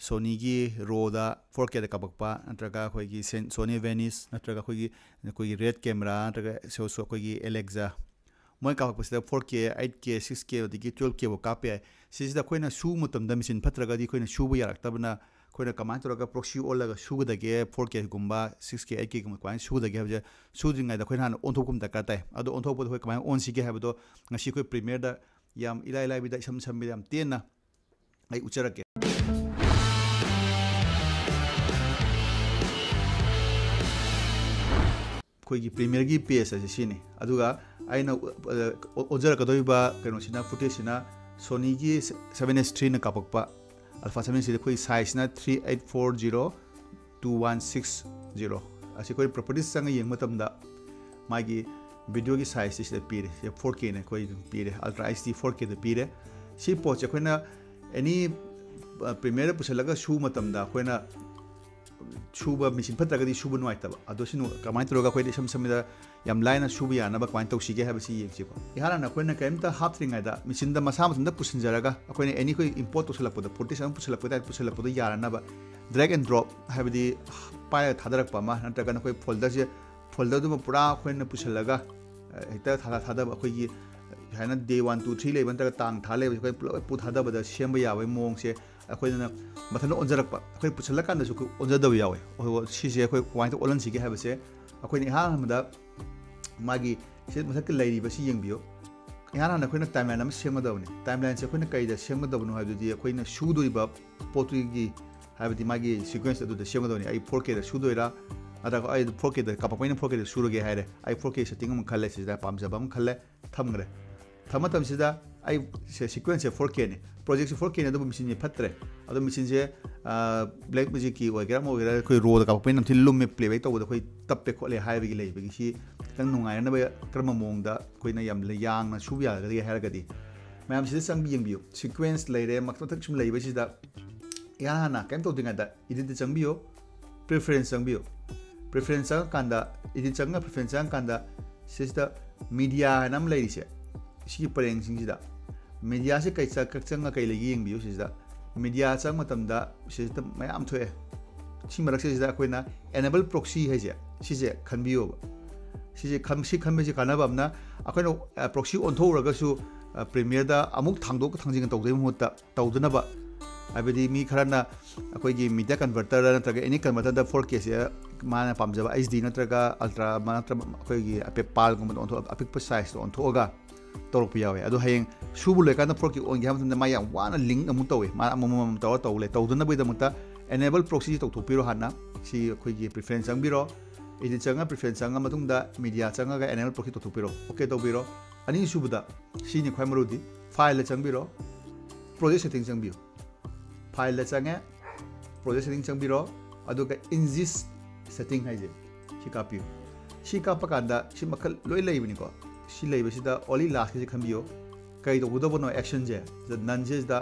सोनी रोदा four K कपक नत्रगा अखोगी सोनी वेनिस नत्रगा अखोगी रेड कैमरा नत्रगा सो सो अखोगी एलेक्जा मोय कापक four K eight K six K twelve K कापे सिदा अखोना सू मतम मिशन फत्रगदी अखोना सूब यारक्तबना अखोना कमाइन तौरगा फोर के गुम्बा सिक्स के एट के गुम्बा कमाइन सूगदगे हाबजे सूद्रिङाइदा अखोना हान ओन्थोकुम दरकार ताइ अदो ओन्थोकपद अखोय कमाइन ओनसिगे हाबदो ngasi अखोय प्रीमियर याम इसम समबिदा तेना ai. Ucerake ꯑꯩꯈꯣꯏꯒꯤ ꯄ꯭ꯔꯤꯃꯤꯌꯔꯒꯤ ꯄꯦꯖ ꯑꯁꯤ ꯁꯤꯅꯤ ꯑꯗꯨꯒ ꯑꯩꯅ ꯑꯣꯟꯖꯔꯛꯀꯗꯧꯔꯤꯕ ꯀꯩꯅꯣꯁꯤꯅ ꯐꯨꯇꯦꯖꯁꯤꯅ ꯁꯣꯅꯤꯒꯤ ꯁꯕꯦꯟ ꯑꯦꯁ ꯊ꯭ꯔꯤꯅ ꯀꯥꯞꯄꯛꯄ ꯑꯜꯐꯥ ꯁꯕꯦꯟ ꯁꯤꯗ ꯑꯩꯈꯣꯏ ꯁꯥꯏꯖꯅ three eight four zero two one six zero ꯑꯁꯤ ꯑꯩꯈꯣꯏ ꯄ꯭ꯔꯣꯄꯔꯇꯤꯁ ꯆꯪꯉ ꯌꯦꯡꯕ ꯃꯇꯝꯗ ꯃꯥꯒꯤ ꯚꯤꯗꯤꯑꯣꯒꯤ ꯁꯥꯏꯖꯁꯤ ꯁꯤꯗ ꯄꯤꯔꯦ ꯁꯤꯗ ꯐꯣꯔ ꯀꯦꯅ ꯑꯩꯈꯣꯏ ꯑꯗꯨꯝ ꯄꯤꯔꯦ ꯑꯜꯇ꯭ꯔꯥ ꯑꯩꯆ ꯗꯤ ꯐꯣꯔ ꯀꯦꯗ ꯄꯤꯔꯦ ꯁꯤ ꯄꯣꯠꯁꯦ ꯑꯩꯈꯣꯏꯅ ꯑꯦꯅꯤ ꯄ꯭ꯔꯤꯃꯤꯌꯔꯗ ꯄꯨꯁꯜꯂꯒ ꯁꯨꯕ ꯃꯇꯝꯗ ꯑꯩꯈꯣꯏꯅ ꯁꯨꯕ ꯃꯦꯆꯤꯟ ꯐꯠꯇ꯭ꯔꯒꯗꯤ ꯁꯨꯕ ꯅꯨꯡꯉꯥꯏꯇꯕ ꯑꯗꯣ ꯁꯤ ꯀꯃꯥꯏꯅ ꯇꯧꯔꯒ ꯑꯩꯈꯣꯏꯗ ꯏꯁꯝ ꯁꯝꯕꯗ ꯌꯥꯝ ꯂꯥꯏꯅ ꯁꯨꯕ ꯌꯥꯅꯕ ꯀꯃꯥꯏꯅ ꯇꯧꯁꯤꯒꯦ ꯍꯥꯏꯕꯁꯤ ꯌꯦꯡꯁꯤꯀꯣ ꯏꯍꯥꯟ ꯍꯥꯟꯅ ꯑꯩꯈꯣꯏꯅ ꯀꯔꯤꯝꯇ ꯍꯥꯞꯇ꯭ꯔꯤꯉꯩꯗ ꯃꯦꯆꯤꯟꯗ ꯃꯁꯥ ꯃꯊꯟꯇ ꯄꯨꯁꯤꯟꯖꯔꯒ ꯑꯩꯈꯣꯏꯅ ꯑꯦꯅꯤ ꯑꯩꯈꯣꯏ ꯏꯝꯄꯣꯔꯠ ꯇꯧꯁꯤꯜꯂꯛꯄꯗ ꯐꯣꯔꯇꯤꯁ ꯑꯃ ꯄꯨꯁꯤꯜꯂꯛꯄ ꯇꯥꯏꯞ ꯄꯨꯁꯤꯜꯂꯛꯄꯗ ꯌꯥꯔꯅꯕ ꯗ꯭ꯔꯦꯛ ꯑꯦꯟ ꯗ꯭ꯔꯣꯞ ꯍꯥꯏꯕꯗꯤ ꯄꯥꯏꯔꯒ ꯊꯥꯗꯔꯛꯄ ꯑꯃ ꯅꯠꯇ꯭ꯔꯒꯅ ꯑꯩꯈꯣꯏ ꯐꯣꯜꯗꯔꯁꯦ ꯐꯣꯜꯗꯔꯗꯨꯃ ꯄꯨꯔꯥ ꯑꯩꯈꯣꯏꯅ ꯄꯨꯁꯤꯜꯂꯒ ꯍꯦꯛꯇ ꯊꯥꯗꯕ ꯑꯩꯈꯣꯏꯒꯤ ꯍꯥꯏꯅ ꯗꯦ ꯋꯥꯟ ꯇꯨ ꯊ꯭ꯔꯤ ꯂꯩꯕ ꯅꯠꯇ꯭ꯔꯒ ꯇꯥꯡ ꯊꯥ ꯂꯩꯕꯁꯦ ꯑꯩꯈꯣꯏ ꯄꯨꯂꯞ ꯄꯨꯊꯥꯗꯕꯗ ꯁꯦꯝꯕ ꯌꯥꯕꯒꯤ ꯃꯑꯣꯡꯁꯦ ꯑꯩꯈꯣꯏꯅ ꯃꯊꯟꯇ ꯑꯣꯟꯖꯔꯛꯄ ꯑꯩꯈꯣꯏ ꯄꯨꯁꯜꯂꯀꯥꯟꯗꯁꯨ ꯑꯩꯈꯣꯏ ꯑꯣꯟꯖꯗꯕ ꯌꯥꯎꯋꯦ ꯁꯤꯁꯦ ꯑꯩꯈꯣꯏ ꯀꯃꯥꯏꯅ ꯑꯣꯜꯍꯟꯁꯤꯒꯦ ꯍꯥꯏꯕꯁꯦ ꯑꯩꯈꯣꯏꯅ ꯏꯍꯥꯟ ꯍꯥꯟꯕꯗ ꯃꯥꯒꯤ ꯁꯤ ꯃꯊꯛꯇ ꯂꯩꯔꯤꯕꯁꯤ ꯌꯦꯡꯕꯤꯌꯨ ꯏꯍꯥꯟ ꯍꯥꯟꯅ ꯑꯩꯈꯣꯏꯅ ꯇꯥꯏꯝꯂꯥꯏꯟ ꯑꯃ ꯁꯦꯝꯒꯗꯕꯅꯤ ꯇꯥꯏꯝꯂꯥꯏꯟꯁꯦ ꯑꯩꯈꯣꯏꯅ ꯀꯩꯗ ꯁꯦꯝꯒꯗꯕꯅꯣ ꯍꯥꯏꯕꯗꯨꯗꯤ ꯑꯩꯈꯣꯏꯅ ꯁꯨꯗꯣꯔꯤꯕ ꯄꯣꯠꯇꯨꯒꯤ ꯍꯥꯏꯕꯗꯤ ꯃꯥꯒꯤ ꯁꯤꯀ꯭ꯋꯦꯟꯁ ꯑꯗꯨꯗ ꯁꯦꯝꯒꯗꯕꯅꯤ ꯑꯩ ꯐꯣꯔ ꯀꯦꯗ ꯁꯨꯗꯣꯏꯔꯥ ꯅꯠꯇ꯭ꯔꯒ ꯑꯩ ꯐꯣꯔ ꯀꯦꯗ ꯀꯥꯞꯄꯛꯄꯩꯅ ꯐꯣꯔ ꯀꯦꯗ ꯁꯨꯔꯒꯦ ꯍꯥꯏꯔꯦ ꯑꯩ ꯐꯣꯔ ꯀꯦ ꯁꯦꯠꯇꯤꯡ ꯑꯃ ꯈꯜꯂꯦ ꯁꯤꯗ ꯄꯥꯝꯖꯕ ꯑꯃ ꯈꯜꯂꯦ ꯊꯝꯈ꯭ꯔꯦ ꯊꯝ ꯃꯇꯝꯁꯤꯗ ꯑꯩ ꯁꯤꯀ꯭ꯋꯦꯟꯁꯁꯦ ꯐꯣꯔ ꯀꯦꯅꯤ ꯄ꯭ꯔꯣꯖꯦꯛꯁꯦ ꯐꯣꯔ ꯀꯦꯅꯤ ꯑꯗꯨꯕꯨ ꯃꯦꯆꯤꯟꯁꯦ ꯐꯠꯇ꯭ꯔꯦ ꯑꯗꯣ ꯃꯦꯆꯤꯟꯁꯦ ꯕ꯭ꯂꯦꯛ ꯃꯦꯖꯤꯛꯀꯤ ꯑꯣꯏꯒꯦꯔꯥ ꯑꯃ ꯑꯣꯏꯒꯦꯔꯥ ꯑꯩꯈꯣꯏ ꯔꯣꯗ ꯀꯥꯞꯄꯛꯄꯩ ꯅꯝꯊꯤ ꯂꯨꯝꯃꯦ ꯄ꯭ꯂꯦꯕꯦꯛ ꯇꯧꯕꯗ ꯑꯩꯈꯣꯏ ꯇꯞꯄꯦ ꯈꯣꯠꯂꯦ ꯍꯥꯏꯕꯒꯤ ꯂꯩꯕꯒꯤ ꯁꯤ ꯈꯤꯇꯪ ꯅꯨꯡꯉꯥꯏꯅꯕ ꯀꯔꯝꯕ ꯃꯑꯣꯡꯗ ꯑꯩꯈꯣꯏꯅ ꯌꯥꯝꯅ ꯌꯥꯡꯅ ꯁꯨꯕ ꯌꯥꯒꯗꯒꯦ ꯍꯥꯏꯔꯒꯗꯤ ꯃꯌꯥꯝꯁꯤꯗ ꯆꯪꯕꯤ ꯌꯦꯡꯕꯤꯌꯨ ꯁꯤꯀ꯭ꯋꯦꯟꯁ ꯂꯩꯔꯦ ꯃꯊꯛ ꯃꯊꯛ ꯁꯨꯝ ꯂꯩꯕꯁꯤꯗ ꯏꯍꯥꯟ ꯍꯥꯟꯅ ꯀꯩꯝ ꯇꯧꯗ꯭ꯔꯤꯉꯩꯗ ꯏꯗꯤꯠꯇ ꯆꯪꯕꯤꯌꯨ ꯄ꯭ꯔꯤꯐꯔꯦꯟꯁ ꯆꯪꯕꯤꯌꯨ ꯄ꯭ꯔꯤꯐꯔꯦꯟꯁ ꯆꯪꯉꯀꯥꯟꯗ ꯏꯗꯤꯠ ꯆꯪꯉꯒ ꯄ꯭ꯔꯤꯐꯔꯦꯟꯁ ꯆꯪꯉꯀꯥꯟꯗ ꯁꯤꯁꯤꯗ ꯃꯤꯗꯤꯌꯥ ꯍꯥꯏꯅ ꯑꯃ ꯂꯩꯔꯤꯁꯦ ꯁꯤꯒꯤ ꯄꯔꯦꯡꯁꯤꯡꯁꯤꯗ ꯃꯤꯗꯤꯌꯥꯁꯦ ꯀꯩ ꯆꯪꯉ ꯀꯩ ꯂꯩꯒꯦ ꯌꯦꯡꯕꯤꯌꯨ ꯁꯤꯁꯤꯗ ꯃꯤꯗꯤꯌꯥ ꯆꯪꯕ ꯃꯇꯝꯗ ꯁꯤꯁꯤꯗ ꯃꯌꯥꯝ ꯊꯣꯛꯑꯦ ꯁꯤ ꯃꯔꯛꯁꯤꯗ ꯑꯩꯈꯣꯏꯅ ꯑꯦꯅꯦꯕꯜ ꯄ꯭ꯔꯣꯛꯁꯤ ꯍꯥꯏꯁꯦ ꯁꯤꯁꯦ ꯈꯟꯕꯤꯌꯣꯕ ꯁꯤꯁꯦ ꯁꯤ ꯈꯟꯕꯁꯤ ꯀꯥꯟꯅꯕ ꯑꯃꯅ ꯑꯩꯈꯣꯏꯅ ꯄ꯭ꯔꯣꯛꯁꯤ ꯑꯣꯟꯊꯣꯛꯎꯔꯒꯁꯨ ꯄ꯭ꯔꯤꯃꯤꯌꯔꯗ ꯑꯃꯨꯛ ꯊꯥꯡꯗꯣꯛ ꯊꯥꯡꯖꯤꯟ ꯇꯧꯗꯣꯏ ꯃꯍꯨꯠꯇ ꯇꯧꯗꯅꯕ ꯍꯥꯏꯕꯗꯤ ꯃꯤ ꯈꯔꯅ ꯑꯩꯈꯣꯏꯒꯤ ꯃꯤꯗꯤꯌꯥ ꯀꯟꯚꯔꯇꯔ ꯅꯠꯇ꯭ꯔꯒ ꯑꯦꯅꯤ ꯀꯟꯚꯔꯇꯔꯗ ꯐꯣꯔ ꯀꯦꯁꯦ ꯃꯥꯅ ꯄꯥꯝꯖꯕ ꯑꯩꯆ ꯗꯤ ꯅꯠꯇ꯭ꯔꯒ ꯑꯜꯇ꯭ꯔꯥ ꯅꯠꯇ꯭ꯔꯒ ꯑꯩꯈꯣꯏꯒꯤ ꯄꯥꯜꯒꯨꯝꯕꯗ ꯑꯣꯟꯊꯣꯛ ꯑꯄꯤꯛꯄ ꯁꯥꯏꯖꯇ ꯑꯣꯟꯊꯣꯛꯑꯒ ꯇꯧꯔꯛꯄ ꯌꯥꯎꯋꯦ ꯑꯗꯣ ꯍꯌꯦꯡ ꯁꯨꯕ ꯂꯣꯏꯀꯥꯟꯗ ꯐꯣꯔ ꯀꯦ ꯑꯣꯟꯒꯦ ꯍꯥꯏꯕ ꯃꯇꯝꯗ ꯃꯥ ꯌꯥꯝ ꯋꯥꯅ ꯂꯤꯡ ꯑꯃꯨꯛ ꯇꯧꯋꯦ ꯃꯥ ꯑꯃꯃꯝ ꯇꯧꯔ ꯇꯧ ꯂꯩ ꯇꯧꯗꯅꯕꯒꯤꯗꯃꯛꯇ ꯑꯦꯅꯦꯕꯜ ꯄ꯭ꯔꯣꯛꯁꯤꯁꯤ ꯇꯧꯊꯣꯛꯄꯤꯔꯣ ꯍꯥꯟꯅ ꯁꯤ ꯑꯩꯈꯣꯏꯒꯤ ꯄ꯭ꯔꯤꯐꯔꯦꯟꯁ ꯆꯪꯕꯤꯔꯣ ꯏꯗꯤꯠ ꯆꯪꯉ ꯄ꯭ꯔꯤꯐꯔꯦꯟꯁ ꯆꯪꯉ ꯃꯇꯨꯡꯗ ꯃꯤꯗꯤꯌꯥ ꯆꯪꯉꯒ ꯑꯦꯅꯦꯕꯜ ꯄ꯭ꯔꯣꯛꯁꯤ ꯇꯧꯊꯣꯛꯄꯤꯔꯣ ꯑꯣꯀꯦ ꯇꯧꯕꯤꯔꯣ ꯑꯅꯤꯁꯨꯕꯗ ꯁꯤꯅꯤ ꯈ꯭ꯋꯥꯏ ꯃꯔꯨꯗꯤ ꯐꯥꯏꯜꯗ ꯆꯪꯕꯤꯔꯣ ꯄ꯭ꯔꯣꯖꯦꯛ ꯁꯦꯠꯇꯤꯡ ꯆꯪꯕꯤꯌꯨ ꯐꯥꯏꯜꯗ ꯆꯪꯉꯦ ꯄ꯭ꯔꯣꯖꯦꯛ ꯁꯦꯠꯇꯤꯡ ꯆꯪꯕꯤꯔꯣ ꯑꯗꯨꯒ ꯏꯟꯖꯤꯁ ꯁꯦꯠꯇꯤꯡ ꯍꯥꯏꯁꯦ ꯁꯤ ꯀꯥꯞꯄꯤꯌꯨ ꯁꯤ ꯀꯥꯞꯄ ꯀꯥꯟꯗ ꯁꯤ ꯃꯈꯜ ꯂꯣꯏ ꯂꯩꯕꯅꯤꯀꯣ ओली लास्ट खब कई तौदबनो एक्शनजे नंजेद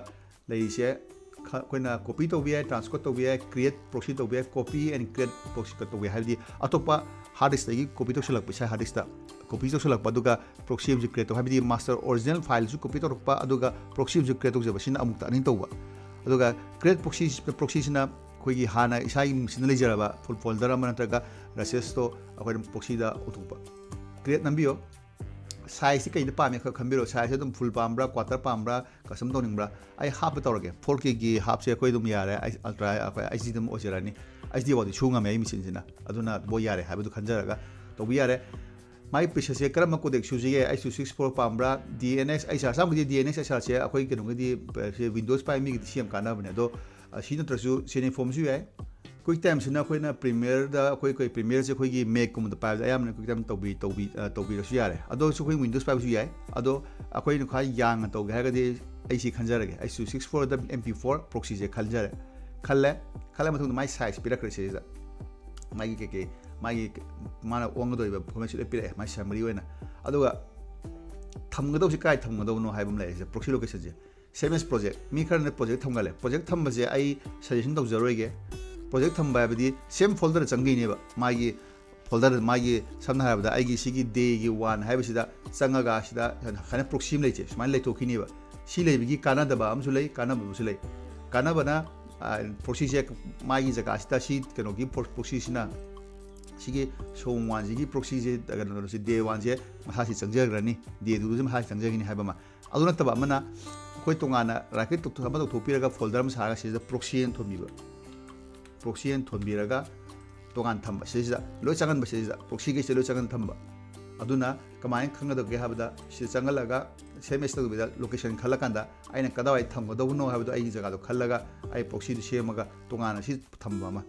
अखना कॉपी तौब ट्रांसफ़र तौब क्रिएट पोक्सी तौब कॉपी एंड क्रिएट पोक्सी तौब है अतोप हार्डिस्ट कॉपी तौसल इस हार्डिस्ट कॉपी तौसलप पोक्सी हम क्रिएट तौर है मास्टर ओरिजिनल फ़ाइल कॉपी तौरप पोक्सी हम क्रिएट तौजना अनी तब क्रिएट पोक्सी पोक्सी अगर हाँ इसमें लेजरब फुल फोल्डर नगर रसेस्टो अखोद पोक्सी उठप क्रिएट नंबर ꯁꯥꯏꯖꯁꯤ ꯀꯩꯗ ꯄꯥꯝꯃꯦ ꯈꯔ ꯈꯟꯕꯤꯔꯣ ꯁꯥꯏꯖꯁꯦ ꯑꯗꯨꯝ ꯐꯨꯜ ꯄꯥꯝꯕ꯭ꯔꯥ ꯀ꯭ꯋꯥꯇꯔ ꯄꯥꯝꯕ꯭ꯔꯥ ꯀꯁꯇꯝ ꯇꯧꯅꯤꯡꯕ꯭ꯔꯥ ꯑꯩ ꯍꯥꯞꯄ ꯇꯧꯔꯒꯦ ꯐꯣꯔ ꯀꯦꯒꯤ ꯍꯥꯞꯁꯦ ꯑꯩꯈꯣꯏ ꯑꯗꯨꯝ ꯌꯥꯔꯦ ꯑꯜꯇ꯭ꯔꯥ ꯑꯩꯈꯣꯏ ꯑꯩꯆ ꯗꯤ ꯑꯗꯨꯝ ꯑꯣꯏꯖꯔꯅꯤ ꯑꯩꯆ ꯗꯤ ꯐꯥꯎꯗꯤ ꯁꯨ ꯉꯝꯃꯦ ꯑꯩ ꯃꯦꯆꯤꯟꯁꯤꯅ ꯑꯗꯨꯅ ꯕꯣ ꯌꯥꯔꯦ ꯍꯥꯏꯕꯗꯨ ꯈꯟꯖꯔꯒ ꯇꯧꯕ ꯌꯥꯔꯦ ꯃꯥꯒꯤ ꯄ꯭ꯔꯤꯁꯦꯁꯁꯦ ꯀꯔꯝꯕ ꯀꯣꯗꯦꯛ ꯁꯨꯁꯤꯒꯦ ꯑꯩꯆ ꯇꯨ ꯁꯤꯛꯁ ꯐꯣꯔ ꯄꯥꯝꯕ꯭ꯔꯥ D N X H R ꯑꯁꯥꯝꯒꯤꯗꯤ ꯗꯤ ꯑꯦꯟ ꯑꯦꯛꯁ ꯑꯩꯆ ꯑꯥꯔꯁꯦ ꯑꯩꯈꯣꯏ ꯀꯩꯅꯣꯒꯤꯗꯤ ꯋꯤꯟꯗꯣꯖ ꯄꯥꯏ ꯃꯤꯒꯤꯗꯤ ꯁꯤ ꯌꯥꯝ ꯀꯥꯟꯅꯕꯅꯦ ꯑꯗꯣ ꯁꯤ ꯅꯠꯇ꯭ꯔꯁꯨ ꯁꯦꯅꯤꯐꯣꯝꯁꯨ ꯌꯥꯏ ꯀ꯭ꯋꯤꯛ ꯇꯥꯏꯝꯁꯤꯅ ꯑꯩꯈꯣꯏꯅ ꯄ꯭ꯔꯤꯃꯤꯌꯔꯗ ꯑꯩꯈꯣꯏ ꯑꯩꯈꯣꯏ ꯄ꯭ꯔꯤꯃꯤꯌꯔꯁꯦ ꯑꯩꯈꯣꯏꯒꯤ ꯃꯦꯛꯀꯨꯝꯕꯗ ꯄꯥꯏꯕꯗ ꯑꯌꯥꯝꯕꯅ ꯀ꯭ꯋꯤꯛ ꯇꯥꯏꯝ ꯇꯧꯕꯤ ꯇꯧꯕꯤ ꯇꯧꯕꯤꯔꯁꯨ ꯌꯥꯔꯦ ꯑꯗꯣꯁꯨ ꯑꯩꯈꯣꯏ ꯋꯤꯟꯗꯣꯁ ꯄꯥꯏꯕꯁꯨ ꯌꯥꯏ ꯑꯗꯣ ꯑꯩꯈꯣꯏꯅ ꯈ꯭ꯋꯥꯏ ꯌꯥꯡꯅ ꯇꯧꯒꯦ ꯍꯥꯏꯔꯒꯗꯤ ꯑꯩ ꯁꯤ ꯈꯟꯖꯔꯒꯦ ꯑꯩꯁꯨ ꯁꯤꯛꯁ ꯐꯣꯔꯗ ꯑꯦꯝ ꯄꯤ ꯐꯣꯔ ꯄ꯭ꯔꯣꯛꯁꯤꯁꯦ ꯈꯟꯖꯔꯦ ꯈꯜꯂꯦ ꯈꯜꯂ ꯃꯇꯨꯡꯗ ꯃꯥꯒꯤ ꯁꯥꯏꯖ ꯄꯤꯔꯛꯈ꯭ꯔꯦ ꯁꯤꯁꯤꯗ ꯃꯥꯒꯤ ꯀꯩꯀꯩ ꯃꯥꯒꯤ ꯃꯥꯅ ꯑꯣꯟꯒꯗꯧꯔꯤꯕ ꯐꯣꯔꯃꯦꯠꯁꯤ ꯂꯣꯏ ꯄꯤꯔꯛꯑꯦ ꯃꯥꯒꯤ ꯁꯃꯔꯤ ꯑꯣꯏꯅ ꯑꯗꯨꯒ ꯊꯝꯒꯗꯧꯁꯤ ꯀꯥꯏ ꯊꯝꯒꯗꯧꯅꯣ ꯍꯥꯏꯕ ꯑꯃ ꯂꯩꯔꯤꯁꯦ ꯄ꯭ꯔꯣꯛꯁꯤ ꯂꯣꯀꯦꯁꯟꯁꯦ ꯁꯦꯝ ꯄ꯭ꯔꯣꯖꯦꯛ ꯃꯤ ꯈꯔꯅ ꯄ꯭ꯔꯣꯖꯦꯛ ꯊꯝꯒꯜꯂꯦ ꯄ꯭ꯔꯣꯖꯦꯛ ꯊꯝꯕꯁꯦ ꯑꯩ ꯁꯖꯦꯁꯟ ꯇꯧꯖꯔꯣꯏꯒꯦ ꯄ꯭ꯔꯣꯖꯦꯛ ꯊꯝꯕ ꯍꯥꯏꯕꯗꯤ ꯁꯦꯝ ꯐꯣꯜꯗꯔꯗ ꯆꯪꯗꯣꯏꯅꯦꯕ ꯃꯥꯒꯤ ꯐꯣꯜꯗꯔ ꯃꯥꯒꯤ ꯁꯝꯅ ꯍꯥꯏꯔꯕꯗ ꯑꯩꯒꯤ ꯁꯤꯒꯤ ꯗꯦꯒꯤ ꯋꯥꯟ ꯍꯥꯏꯕꯁꯤꯗ ꯆꯪꯉꯒ ꯁꯤꯗ ꯍꯥꯏꯅ ꯄ꯭ꯔꯣꯛꯁꯤ ꯑꯃ ꯂꯩꯁꯦ ꯁꯨꯃꯥꯏꯅ ꯂꯩꯊꯣꯛꯈꯤꯅꯦꯕ ꯁꯤ ꯂꯩꯕꯒꯤ ꯀꯥꯟꯅꯗꯕ ꯑꯃꯁꯨ ꯂꯩ ꯀꯥꯟꯅꯕ ꯑꯃꯁꯨ ꯂꯩ ꯀꯥꯟꯅꯕꯅ ꯄ꯭ꯔꯣꯛꯁꯤꯁꯦ ꯃꯥꯒꯤ ꯖꯒꯥꯁꯤꯗ ꯁꯤ ꯀꯩꯅꯣꯒꯤ ꯄ꯭ꯔꯣꯛꯁꯤꯁꯤꯅ ꯁꯤꯒꯤ ꯁꯣꯡ ꯋꯥꯟꯁꯤꯒꯤ ꯄ꯭ꯔꯣꯛꯁꯤꯁꯦ ꯀꯩꯅꯣꯁꯤ ꯗꯦ ꯋꯥꯟꯁꯦ ꯃꯁꯥꯁꯤ ꯆꯪꯖꯈ꯭ꯔꯅꯤ ꯗꯦ ꯇꯨꯗꯁꯨ ꯃꯁꯥꯁꯤ ꯆꯪꯖꯒꯅꯤ ꯍꯥꯏꯕ ꯑꯃ ꯑꯗꯨ ꯅꯠꯇꯕ ꯑꯃꯅ ꯑꯩꯈꯣꯏ ꯇꯣꯉꯥꯟꯅ ꯔꯥꯏꯀꯦꯠ ꯑꯃ ꯇꯧꯊꯣꯛꯄꯤꯔꯒ ꯐꯣꯜꯗꯔ ꯑꯃ ꯁꯥꯔꯒ ꯁꯤꯗ ꯄ꯭ꯔꯣꯛꯁꯤ ꯑꯅ ꯊꯣꯟꯕꯤꯕ ꯄ꯭ꯔꯣꯛꯁꯤ ꯑꯅ ꯊꯣꯟꯕꯤꯔꯒ ꯇꯣꯉꯥꯟ ꯊꯝꯕ ꯁꯤꯁꯤꯗ ꯂꯣꯏ ꯆꯪꯍꯟꯕ ꯁꯤꯁꯤꯗ ꯄ꯭ꯔꯣꯛꯁꯤꯒꯩꯁꯤꯗ ꯂꯣꯏ ꯆꯪꯍꯟ ꯊꯝꯕ ꯑꯗꯨꯅ ꯀꯃꯥꯏꯅ ꯈꯪꯒꯗꯒꯦ ꯍꯥꯏꯕꯗ ꯁꯤꯗ ꯆꯪꯍꯜꯂꯒ ꯁꯦꯝ ꯑꯦꯁ ꯇꯧꯕꯤꯗ ꯂꯣꯀꯦꯁꯟ ꯈꯜꯂꯀꯥꯟꯗ ꯑꯩꯅ ꯀꯗꯥꯏ ꯊꯝꯒꯗꯧꯕꯅꯣ ꯍꯥꯏꯕꯗꯣ ꯑꯩꯒꯤ ꯖꯒꯥꯗꯣ ꯈꯜꯂꯒ ꯑꯩ ꯄ꯭ꯔꯣꯛꯁꯤꯗꯨ ꯁꯦꯝꯃꯒ ꯇꯣꯉꯥꯟꯅ ꯁꯤ ꯊꯝꯕ ꯑꯃ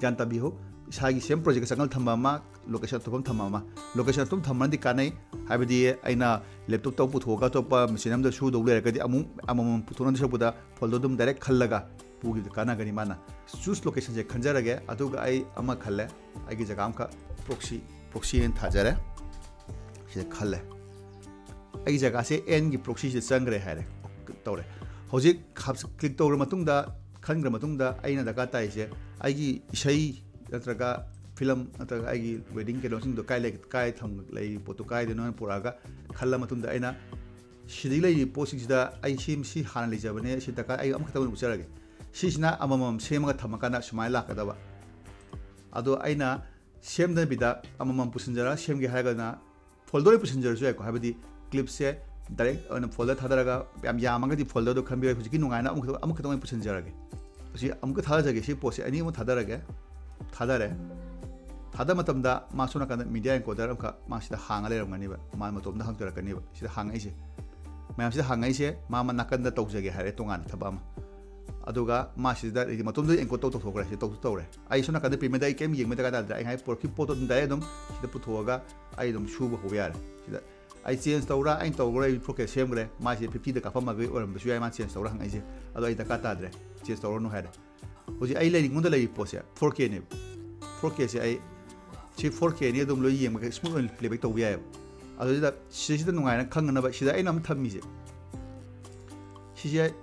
ꯒ꯭ꯌꯥꯟ ꯇꯥꯕꯤꯌꯨ ꯏꯁꯥꯒꯤ ꯁꯦꯝ ꯄ꯭ꯔꯣꯖꯦꯛꯇ ꯆꯪꯍꯜ ꯊꯝꯕ ꯑꯃ ꯂꯣꯀꯦꯁꯟ ꯑꯇꯣꯞꯄ ꯊꯝꯕ ꯑꯃ ꯂꯣꯀꯦꯁꯟ ꯑꯇꯣꯞꯄ ꯊꯝꯕꯅꯗꯤ ꯀꯥꯟꯅꯩ ꯍꯥꯏꯕꯗꯤ ꯑꯩꯅ ꯂꯦꯞꯇꯣꯞꯇ ꯄꯨꯊꯣꯛꯑꯒ ꯑꯇꯣꯞꯄ ꯃꯦꯆꯤꯟ ꯑꯃꯗ ꯁꯨꯗꯧ ꯂꯩꯔꯒꯗꯤ ꯑꯃꯨꯛ ꯑꯃꯃꯝ ꯄꯨꯊꯣꯛꯅꯗꯤ ꯁꯔꯨꯛꯄꯗ ꯐꯣꯜꯗꯣ ꯑꯗꯨꯝ ꯗꯥꯏꯔꯦꯛ ꯈꯜꯂꯒ ꯄꯨꯈꯤꯕꯗ ꯀꯥꯟꯅꯒꯅꯤ ꯃꯥꯅ ꯆꯨꯁ ꯂꯣꯀꯦꯁꯟꯁꯦ ꯈꯟꯖꯔꯒꯦ ꯑꯗꯨꯒ ꯑꯩ ꯑꯃ ꯈꯜꯂꯦ ꯑꯩꯒꯤ ꯖꯒꯥ ꯑꯃꯈꯛ ꯄ꯭ꯔꯣꯛꯁꯤ ꯄ꯭ꯔꯣꯛꯁꯤ ꯍꯦꯟꯅ ꯊꯥꯖꯔꯦ ꯁꯤꯗ ꯈꯜꯂꯦ ꯑꯩꯒꯤ ꯖꯒꯥꯁꯦ ꯑꯦꯟꯒꯤ ꯄ꯭ꯔꯣꯛꯁꯤꯁꯦ ꯆꯪꯈ꯭ꯔꯦ ꯍꯥꯏꯔꯦ ꯇꯧꯔꯦ ꯍꯧꯖꯤꯛ ꯀ꯭ꯂꯤꯛ ꯇꯧꯔ ꯃꯇꯨꯡꯗ ꯈꯟꯈ꯭ꯔ ꯃꯇꯨꯡꯗ ꯑꯩꯅ ꯗꯔꯀꯥꯔ ꯇꯥꯏꯁꯦ ꯑꯩꯒꯤ ꯏꯁꯩ ꯅꯠꯇ꯭ꯔꯒ ꯐꯤꯂꯝ ꯅꯠꯇ꯭ꯔꯒ ꯑꯩꯒꯤ ꯋꯦꯗꯤꯡ ꯀꯩꯅꯣꯁꯤꯡꯗꯣ ꯀꯥꯏ ꯂꯩ ꯀꯥꯏ ꯊꯝ ꯂꯩ ꯄꯣꯠꯇꯣ ꯀꯥꯏꯗꯅꯣ ꯄꯨꯔꯛꯑꯒ ꯈꯜꯂ ꯃꯇꯨꯡꯗ ꯑꯩꯅ ꯁꯤꯗꯒꯤ ꯂꯩꯔꯤꯕ ꯄꯣꯠꯁꯤꯡꯁꯤꯗ ꯑꯩ ꯁꯤ ꯁꯤ ꯍꯥꯟꯅ ꯂꯩꯖꯕꯅꯦ ꯁꯤ ꯗꯔꯀꯥꯔ ꯑꯩ ꯑꯃꯈꯛꯇ ꯑꯣꯏꯅ ꯎꯠꯆꯔꯒꯦ ꯁꯤꯁꯤꯅ ꯑꯃꯃꯝ ꯁꯦꯝꯃꯒ ꯊꯝꯃꯀꯥꯟꯗ ꯁꯨꯃꯥꯏꯅ ꯂꯥꯛꯀꯗꯕ ꯑꯗꯣ ꯑꯩꯅ ꯁꯦꯝꯗꯕꯤꯗ ꯑꯃꯃꯝ ꯄꯨꯁꯤꯟꯖꯔꯒ ꯁꯦꯝꯒꯦ ꯍꯥꯏꯔꯒꯅ ꯐꯣꯜꯗꯔ ꯄꯨꯁꯤꯟꯖꯔꯁꯨ ꯌꯥꯏꯀꯣ ꯍꯥꯏꯕꯗꯤ ꯀ꯭ꯂꯤꯞꯁꯦ ꯗꯥꯏꯔꯦꯛ ꯑꯣꯏꯅ ꯐꯣꯜꯗꯔ ꯊꯥꯗꯔꯒ ꯌꯥꯝ ꯌꯥꯝꯃꯒꯗꯤ ꯐꯣꯜꯗꯔꯗꯣ ꯈꯟꯕꯤꯔ ꯍꯧꯖꯤꯛꯀꯤ ꯅꯨꯡꯉꯥꯏꯅ ꯑꯃꯨꯛꯈꯛꯇꯪ ꯑꯃꯨꯛꯈꯛꯇꯪ ꯑꯣꯏꯅ ꯄꯨꯁꯤꯟꯖꯔꯒꯦ ꯁꯤ ꯑꯃꯨꯛꯀ ꯊꯥꯗꯖꯒꯦ ꯁꯤ ꯄꯣꯠꯁꯦ ꯑꯅꯤ ꯑꯃꯨꯛ ꯊꯥꯗꯔꯒꯦ ꯊꯥꯗꯔꯦ ꯊꯥꯗ ꯃꯇꯝꯗ ꯃꯥ ꯁꯣꯝ ꯅꯥꯀꯟꯗ ꯃꯤꯗꯤꯌꯥ ꯑꯦꯟꯀꯣꯗꯔ ꯑꯃꯈꯛ ꯃꯥꯁꯤꯗ ꯍꯥꯡꯉ ꯂꯩꯔꯝꯒꯅꯤꯕ ꯃꯥ ꯃꯇꯣꯝꯗ ꯍꯪꯖꯔꯛꯀꯅꯤꯕ ꯁꯤꯗ ꯍꯥꯡꯉꯛꯏꯁꯦ ꯃꯌꯥꯝꯁꯤꯗ ꯍꯥꯡꯉꯛꯏꯁꯦ ꯃꯥ ꯅꯥꯀꯟꯗ ꯇꯧꯖꯒꯦ ꯍꯥꯏꯔꯦ ꯇꯣꯉꯥꯟꯅ ꯊꯕꯛ ꯑꯃ ꯑꯗꯨꯒ ꯃꯥꯁꯤꯗ ꯃꯇꯣꯝꯗ ꯑꯦꯡꯀꯣꯠ ꯇꯧ ꯇꯧꯊꯣꯛꯈ꯭ꯔꯦ ꯁꯤ ꯇꯧꯁꯨ ꯇꯧꯔꯦ ꯑꯩ ꯁꯣꯝ ꯅꯥꯀꯟꯗ ꯄꯦꯃꯦꯟꯗ ꯑꯩ ꯀꯩꯝ ꯌꯦꯡꯕ ꯗꯔꯀꯥꯔ ꯇꯥꯗ꯭ꯔꯦ ꯑꯩ ꯉꯥꯏ ꯄꯣꯠꯀꯤ ꯄꯣꯠꯇꯣ ꯑꯗꯨꯝ ꯗꯥꯏꯔꯦꯛ ꯑꯗꯨꯝ ꯁꯤꯗ ꯄꯨꯊꯣꯛꯑꯒ ꯑꯩ ꯑꯗꯨꯝ ꯁꯨꯕ ꯍꯧꯕ ꯌꯥꯔꯦ ꯁꯤꯗ ꯑꯩ ꯆꯦꯟꯖ ꯇꯧꯔ ꯑꯩꯅ ꯇꯧꯈ꯭ꯔꯦ ꯑꯩ ꯄ꯭ꯔꯣꯀꯦꯠ ꯁꯦꯝꯈ꯭ꯔꯦ ꯃꯥꯁꯦ ꯐꯤꯐꯇꯤꯗ ꯀꯥꯞꯄꯝꯃꯒ ꯑꯣꯏꯔꯝꯕꯁꯨ ꯌꯥꯏ ꯃꯥ ꯆꯦꯟꯖ ꯇꯧꯔ ꯍꯪꯉꯛꯏꯁꯦ ꯑꯗꯣ ꯑꯩ ꯗꯔꯀꯥꯔ ꯇꯥꯗ꯭ꯔꯦ ꯆꯦꯟꯖ ꯇꯧꯔꯅꯨ ꯍꯥꯏꯔꯦ ꯍꯧꯖꯤꯛ ꯑꯩ ꯂꯩꯔꯤꯉꯣꯟꯗ ꯂꯩꯔꯤ ꯄꯣꯠꯁꯦ ꯐꯣꯔ ꯀꯦꯅꯦꯕ ꯐꯣꯔ ꯀꯦꯁꯦ ꯑꯩ ꯁꯤ ꯐꯣꯔ ꯀꯦꯅꯤ ꯑꯗꯨꯝ ꯂꯣꯏ ꯌꯦꯡꯕꯒ ꯁ꯭ꯃꯨꯠ ꯑꯣꯏꯅ ꯄ꯭ꯂꯦꯕꯦꯛ ꯇꯧꯕ ꯌꯥꯏꯑꯕ ꯑꯗꯨꯁꯤꯗ ꯁꯤꯁꯤꯗ ꯅꯨꯡꯉꯥꯏꯅ ꯈꯪꯅꯅꯕ ꯁꯤꯗ ꯑꯩꯅ ꯑꯃ ꯊꯝꯃꯤꯁꯦ ꯁꯤꯁꯦ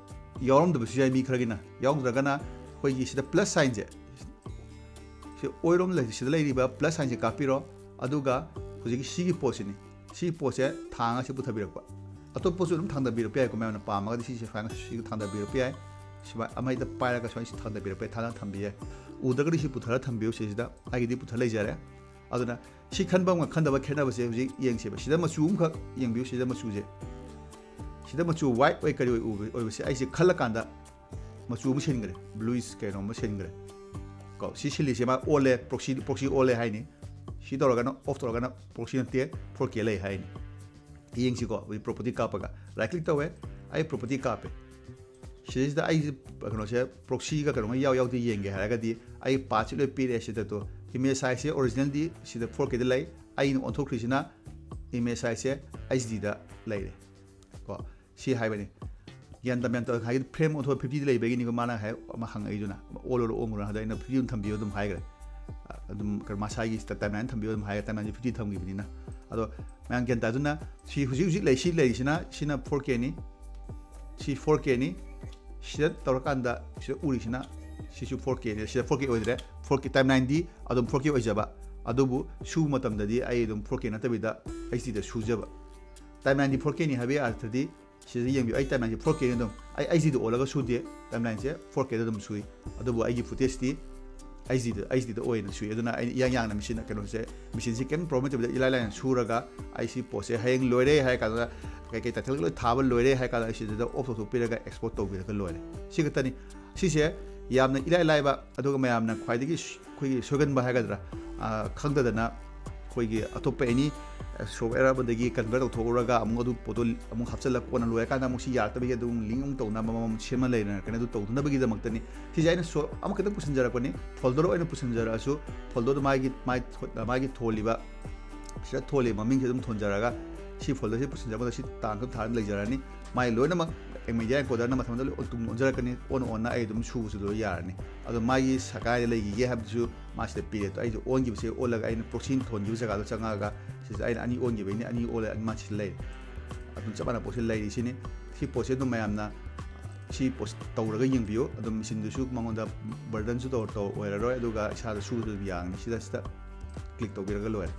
ꯌꯥꯎꯔꯝꯗꯕꯁꯨ ꯌꯥꯏ ꯃꯤ ꯈꯔꯒꯤꯅ ꯌꯥꯎꯗ꯭ꯔꯒꯅ ꯑꯩꯈꯣꯏꯒꯤ ꯁꯤꯗ ꯄ꯭ꯂꯁ ꯁꯥꯏꯟꯁꯦ ꯁꯤ ꯑꯣꯏꯔꯣꯝ ꯁꯤꯗ ꯂꯩꯔꯤꯕ ꯄ꯭ꯂꯁ ꯁꯥꯏꯟꯁꯦ ꯀꯥꯞꯄꯤꯔꯣ ꯑꯗꯨꯒ ꯍꯧꯖꯤꯛꯀꯤ ꯁꯤꯒꯤ ꯄꯣꯠꯁꯤꯅꯤ ꯁꯤ ꯄꯣꯠꯁꯦ ꯊꯥꯡꯉ ꯁꯤ ꯄꯨꯊꯕꯤꯔꯛꯄ ꯑꯇꯣꯞꯄꯁꯨ ꯑꯗꯨꯝ ꯊꯥꯡꯗꯕꯤꯔꯛꯄ ꯌꯥꯏꯀꯣ ꯃꯌꯥꯝꯅ ꯄꯥꯝꯃꯒꯗꯤ ꯁꯤꯁꯦ ꯁꯨꯃꯥꯏꯅ ꯁꯤꯒ ꯊꯥꯡꯗꯕꯤꯔꯛꯄ ꯌꯥꯏ ꯁꯨꯃꯥꯏ ꯑꯃ ꯄꯥꯏꯔꯒ ꯁꯨꯃꯥꯏꯅ ꯁꯤ ꯊꯥꯡꯗꯕꯤꯔꯛꯄ ꯌꯥꯏ ꯊꯥꯡꯗ ꯊꯝꯕꯤ ꯌꯥꯏ ꯎꯗ꯭ꯔꯒꯗꯤ ꯁꯤ ꯄꯨꯊꯔ ꯊꯝꯕꯤꯌꯨ ꯁꯤꯁꯤꯗ ꯑꯩꯒꯤꯗꯤ ꯄꯨꯊ ꯂꯩꯖꯔꯦ ꯑꯗꯨꯅ ꯁꯤ ꯈꯟꯕ ꯑꯃꯒ ꯈꯟꯗꯕ ꯈꯦꯠꯅꯕꯁꯦ ꯍꯧꯖꯤꯛ ꯌꯦꯡꯁꯦꯕ ꯁꯤꯗ ꯃꯆꯨ ꯑꯃꯈꯛ ꯌꯦꯡꯕꯤꯌꯨ ꯁꯤꯗ ꯃꯆꯨꯁꯦ ꯁꯤꯗ ꯃꯆꯨ ꯋꯥꯏꯠ ꯑꯣꯏ ꯀꯔꯤ ꯑꯣꯏ ꯑꯣꯏꯕꯁꯦ ꯑꯩꯁꯦ ꯈꯜꯂꯀꯥꯟꯗ ꯃꯆꯨ ꯑꯃ ꯁꯤꯟꯈ꯭ꯔꯦ ꯕ꯭ꯂꯨꯏꯁ ꯀꯩꯅꯣ ꯑꯃ ꯁꯤꯟꯈ꯭ꯔꯦ ꯀꯣ ꯁꯤ ꯁꯤꯜꯂꯤꯁꯦ ꯃꯥ ꯑꯣꯜꯂꯦ ꯄ꯭ꯔꯣꯛꯁꯤ ꯄ꯭ꯔꯣꯛꯁꯤ ꯑꯣꯜꯂꯦ ꯍꯥꯏꯅꯤ ꯁꯤ ꯇꯧꯔꯒꯅ ꯑꯣꯐ ꯇꯧꯔꯒꯅ ꯄ꯭ꯔꯣꯛꯁꯤ ꯅꯠꯇꯦ ꯐꯣꯔ ꯀꯦ ꯂꯩ ꯍꯥꯏꯅꯤ ꯌꯦꯡꯁꯤꯀꯣ ꯍꯧꯖꯤꯛ ꯄ꯭ꯔꯣꯄꯔꯇꯤ ꯀꯥꯞꯄꯒ ꯔꯥꯏꯠ ꯀ꯭ꯂꯤꯛ ꯇꯧꯋꯦ ꯑꯩ ꯄ꯭ꯔꯣꯄꯔꯇꯤ ꯀꯥꯞꯄꯦ ꯁꯤꯗꯩꯁꯤꯗ ꯑꯩꯁꯦ ꯀꯩꯅꯣꯁꯦ ꯄ꯭ꯔꯣꯛꯁꯤꯒ ꯀꯩꯅꯣꯒ ꯌꯥꯎ ꯌꯥꯎꯗꯦ ꯌꯦꯡꯒꯦ ꯍꯥꯏꯔꯒꯗꯤ ꯑꯩ ꯄꯥꯠꯁꯤ ꯂꯣꯏ ꯄꯤꯔꯦ ꯁꯤꯗꯗꯣ ꯏꯃꯦꯖ ꯁꯥꯏꯖꯁꯦ ꯑꯣꯔꯤꯖꯤꯅꯦꯜꯗꯤ ꯁꯤꯗ ꯐꯣꯔ ꯀꯦꯗ ꯂꯩ ꯑꯩꯅ ꯑꯣꯟꯊꯣꯛꯈ꯭ꯔꯤꯁꯤꯅ ꯏꯃꯦꯖ ꯁꯥꯏꯖꯁꯦ ꯑꯩꯆ ꯗꯤꯗ ꯂꯩꯔꯦ ꯀꯣ ꯁꯤ ꯍꯥꯏꯕꯅꯤ ꯒ꯭ꯌꯥꯟ ꯇꯥꯃꯦꯟ ꯇꯧ ꯍꯥꯏꯗꯤ ꯐ꯭ꯔꯦꯝ ꯑꯣꯟꯊꯣꯛ ꯐꯤꯐꯇꯤꯗ ꯂꯩꯕꯒꯤꯅꯤꯀꯣ ꯃꯥꯅ ꯍꯥꯏ ꯑꯃ ꯍꯪꯉꯛꯏꯗꯨꯅ ꯑꯣꯜꯂꯣꯔ ꯑꯣꯡꯉꯨꯔ ꯍꯥꯏꯗ ꯑꯩꯅ ꯐꯤꯐꯇꯤ ꯑꯗꯨꯝ ꯊꯝꯕꯤꯌꯨ ꯑꯗꯨꯝ ꯍꯥꯏꯈ꯭ꯔꯦ ꯑꯗꯨꯝ ꯃꯁꯥꯒꯤ ꯇꯥꯏꯝꯂꯥꯏꯟ ꯊꯝꯕꯤꯌꯨ ꯑꯗꯨꯝ ꯍꯥꯏꯔꯦ ꯇꯥꯏꯝꯂꯥꯏꯟꯁꯦ ꯐꯤꯐꯇꯤ ꯊꯝꯈꯤꯕꯅꯤꯅ ꯑꯗꯣ ꯃꯌꯥꯝ ꯒ꯭ꯌꯥꯟ ꯇꯥꯗꯨꯅ ꯁꯤ ꯍꯧꯖꯤꯛ ꯍꯧꯖꯤꯛ ꯂꯩ ꯁꯤ ꯂꯩꯔꯤꯁꯤꯅ ꯁꯤꯅ ꯐꯣꯔ ꯀꯦꯅꯤ ꯁꯤ ꯐꯣꯔ ꯀꯦꯅꯤ ꯁꯤꯗ ꯇꯧꯔꯀꯥꯟꯗ ꯁꯤꯗ ꯎꯔꯤꯁꯤꯅ ꯁꯤꯁꯨ ꯐꯣꯔ ꯀꯦꯅꯤ ꯁꯤꯗ ꯐꯣꯔ ꯀꯦ ꯑꯣꯏꯗ꯭ꯔꯦ ꯐꯣꯔ ꯀꯦ ꯇꯥꯏꯝ ꯂꯥꯏꯟꯗꯤ ꯑꯗꯨꯝ ꯐꯣꯔ ꯀꯦ ꯑꯣꯏꯖꯕ ꯑꯗꯨꯕꯨ ꯁꯨꯕ ꯃꯇꯝꯗꯗꯤ ꯑꯩ ꯑꯗꯨꯝ ꯐꯣꯔ ꯀꯦ ꯅꯠꯇꯕꯤꯗ ꯑꯩꯆ ꯗꯤꯗ ꯁꯨꯖꯕ ꯇꯥꯏꯝ ꯂꯥꯏꯟꯗꯤ ꯐꯣꯔ ꯀꯦꯅꯤ ꯍꯥꯏꯕꯒꯤ ꯑꯥꯔꯊꯗꯤ ꯁꯤꯗ ꯌꯦꯡꯕꯤꯌꯨ ꯑꯩ ꯇꯥꯏꯝ ꯂꯥꯏꯟꯁꯦ ꯐꯣꯔ ꯀꯦꯅꯤ ꯑꯗꯨꯝ ꯑꯩ ꯑꯩꯆ ꯗꯤꯗ ꯑꯣꯜꯂꯒ ꯁꯨꯗꯦ ꯇꯥꯏꯝ ꯂꯥꯏꯟꯁꯦ ꯐꯣꯔ ꯀꯦꯗ ꯑꯗꯨꯝ ꯁꯨꯏ ꯑꯗꯨꯕꯨ ꯑꯩꯒꯤ ꯐꯨꯇꯦꯖꯇꯤ ꯑꯩꯆ ꯗꯤꯗ ꯑꯩꯆ ꯗꯤꯗ ꯑꯣꯏꯅ ꯁꯨꯏ ꯑꯗꯨꯅ ꯑꯩꯅ ꯏꯌꯥꯡ ꯌꯥꯡꯅ ꯃꯦꯆꯤꯟ ꯀꯩꯅꯣꯁꯦ ꯃꯦꯆꯤꯟꯁꯦ ꯀꯩꯝ ꯄ꯭ꯔꯣꯕ꯭ꯂꯦꯝ ꯂꯩꯇꯕꯤꯗ ꯏꯂꯥꯏ ꯂꯥꯏꯅ ꯁꯨꯔꯒ ꯑꯩ ꯁꯤ ꯄꯣꯠꯁꯦ ꯍꯌꯦꯡ ꯂꯣꯏꯔꯦ ꯍꯥꯏꯔ ꯀꯥꯟꯗ ꯀꯩꯀꯩ ꯇꯥꯏꯇꯜ ꯂꯣꯏ ꯊꯥꯕ ꯂꯣꯏꯔꯦ ꯍꯥꯏꯔ ꯀꯥꯟꯗ ꯑꯩ ꯁꯤꯗ ꯑꯣꯐ ꯇꯧꯊꯣꯛꯄꯤꯔꯒ ꯑꯦꯛꯁꯄꯣꯔꯠ ꯇꯧꯕꯤꯔꯒ ꯂꯣꯏꯔꯦ ꯁꯤ ꯈꯛꯇꯅꯤ ꯁꯤꯁꯦ ꯌꯥꯝꯅ ꯏꯂꯥꯏ ꯂꯥꯏꯕ ꯑꯗꯨꯒ ꯃꯌꯥꯝꯅ ꯈ꯭ꯋꯥꯏꯗꯒꯤ ꯑꯩꯈꯣꯏꯒꯤ ꯁꯣꯏꯒꯟꯕ ꯍꯥꯏꯒꯗ꯭ꯔꯥ ꯈꯪꯗꯗꯅ ꯑꯩꯈꯣꯏꯒꯤ ꯑꯇꯣꯞꯄ ꯑꯦꯅꯤ ꯁꯣꯞꯋꯦꯌꯔ ꯑꯃꯗꯒꯤ ꯀꯟꯚꯔꯠ ꯇꯧꯊꯣꯛꯎꯔꯒ ꯑꯃꯨꯛ ꯑꯗꯨ ꯄꯣꯠꯇꯣ ꯑꯃꯨꯛ ꯍꯥꯞꯆꯤꯜꯂꯒ ꯀꯣꯟꯅ ꯂꯣꯏꯔꯀꯥꯟꯗ ꯑꯃꯨꯛ ꯁꯤ ꯌꯥꯔꯛꯇꯕꯒꯤ ꯑꯗꯨꯝ ꯂꯤꯡ ꯑꯃꯨꯛ ꯇꯧꯅꯕ ꯑꯃꯃꯝ ꯁꯦꯝꯃ ꯂꯩꯅꯔꯛꯀꯅꯤ ꯑꯗꯨ ꯇꯧꯗꯅꯕꯒꯤꯗꯃꯛꯇꯅꯤ ꯁꯤꯁꯦ ꯑꯩꯅ ꯁꯣ ꯑꯃꯈꯛꯇꯪ ꯄꯨꯁꯤꯟꯖꯔꯛꯄꯅꯤ ꯐꯣꯜꯗꯔ ꯑꯣꯏꯅ ꯄꯨꯁꯤꯟꯖꯔꯛꯑꯁꯨ ꯐꯣꯜꯗꯔꯗꯣ ꯃꯥꯒꯤ ꯃꯥꯒꯤ ꯊꯣꯜꯂꯤꯕ ꯁꯤꯗ ꯊꯣꯜꯂꯤꯕ ꯃꯃꯤꯡꯁꯦ ꯑꯗꯨꯝ ꯊꯣꯟꯖꯔꯒ ꯁꯤ ꯐꯣꯜꯗꯔꯁꯤ ꯄꯨꯁꯤꯟꯖꯔꯛꯄꯗ ꯁꯤ ꯇꯥꯡ ꯊꯥꯔ ꯂꯩꯖꯔꯅꯤ ꯃꯥꯏ ꯂꯣꯏꯅꯃꯛ ꯃꯦꯗꯤꯌꯥ ꯑꯦꯟꯀꯣꯗꯔꯅ ꯃꯊꯪꯗ ꯇꯨꯡ ꯑꯣꯟꯖꯔꯛꯀꯅꯤ ꯑꯣꯟ ꯑꯣꯟꯅ ꯑꯩ ꯑꯗꯨꯝ ꯁꯨꯕꯁꯨ ꯂꯣꯏ ꯌꯥꯔꯅꯤ ꯑꯗꯣ ꯃꯥꯒꯤ ꯁꯀꯥꯏꯗ ꯂꯩꯈꯤꯒꯦ ꯍꯥꯏꯕꯗꯨꯁꯨ ꯃꯥꯁꯤꯗ ꯄꯤꯔꯦ ꯑꯗꯣ ꯑꯩꯁꯨ ꯑꯣꯟꯈꯤꯕꯁꯦ ꯑꯣꯜꯂꯒ ꯑꯩꯅ ꯄ꯭ꯔꯣꯛꯁꯤ ꯊꯣꯟꯈꯤꯕ ꯖꯒꯥꯗꯣ ꯆꯪꯉꯛꯑꯒ ꯁꯤꯗ ꯑꯩꯅ ꯑꯅꯤ ꯑꯣꯟꯈꯤꯕꯩꯅꯤ ꯑꯅꯤ ꯑꯣꯜꯂ ꯑꯅꯤ ꯃꯥꯁꯤꯗ ꯂꯩꯔꯦ ꯑꯗꯨꯝ ꯆꯞ ꯃꯥꯟꯅꯕ ꯄꯣꯠꯁꯤ ꯂꯩꯔꯤꯁꯤꯅꯤ ꯁꯤ ꯄꯣꯠꯁꯦ ꯑꯗꯨꯝ ꯃꯌꯥꯝꯅ ꯁꯤ ꯄꯣꯠ ꯇꯧꯔꯒ ꯌꯦꯡꯕꯤꯌꯨ ꯑꯗꯨꯝ ꯃꯦꯆꯤꯟꯗꯨꯁꯨ ꯃꯉꯣꯟꯗ ꯕꯔꯗꯟꯁꯨ ꯇꯧ ꯑꯣꯏꯔꯔꯣꯏ ꯑꯗꯨꯒ ꯏꯁꯥꯗ ꯁꯨꯕꯁꯨ ꯑꯗꯨꯝ ꯌꯥꯒꯅꯤ ꯁꯤꯗ ꯁꯤꯗ ꯀ꯭ꯂꯤꯛ ꯇꯧꯕꯤꯔꯒ ꯂꯣꯏꯔꯦ